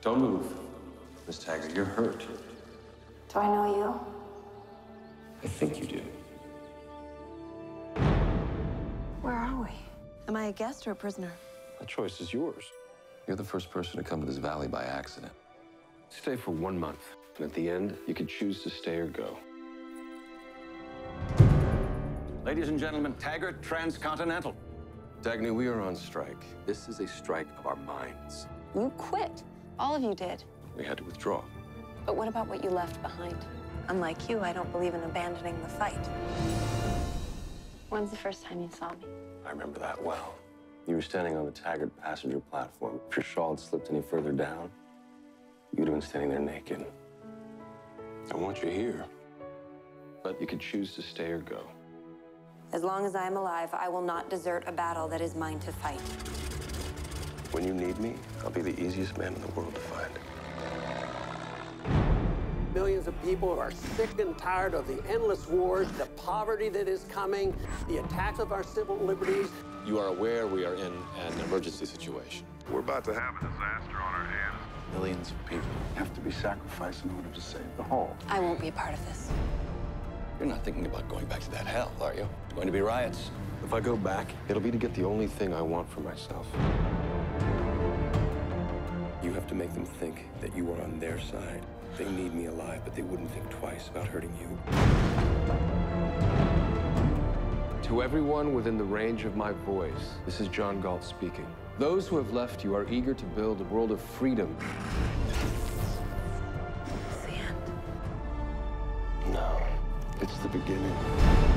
Don't move. Miss Taggart, you're hurt. Do I know you? I think you do. Where are we? Am I a guest or a prisoner? That choice is yours. You're the first person to come to this valley by accident. Stay for one month, and at the end, you can choose to stay or go. Ladies and gentlemen, Taggart Transcontinental. Dagny, we are on strike. This is a strike of our minds. You quit. All of you did. We had to withdraw. But what about what you left behind? Unlike you, I don't believe in abandoning the fight. When's the first time you saw me? I remember that well. You were standing on the Taggart passenger platform. If your shawl had slipped any further down, you'd have been standing there naked. I want you here. But you could choose to stay or go. As long as I am alive, I will not desert a battle that is mine to fight. When you need me, I'll be the easiest man in the world to find. Millions of people are sick and tired of the endless wars, the poverty that is coming, the attacks of our civil liberties. You are aware we are in an emergency situation. We're about to have a disaster on our hands. Millions of people have to be sacrificed in order to save the whole. I won't be a part of this. You're not thinking about going back to that hell, are you? There's going to be riots. If I go back, it'll be to get the only thing I want for myself. You have to make them think that you are on their side. They need me alive, but they wouldn't think twice about hurting you. To everyone within the range of my voice, this is John Galt speaking. Those who have left you are eager to build a world of freedom. It's the end. No, it's the beginning.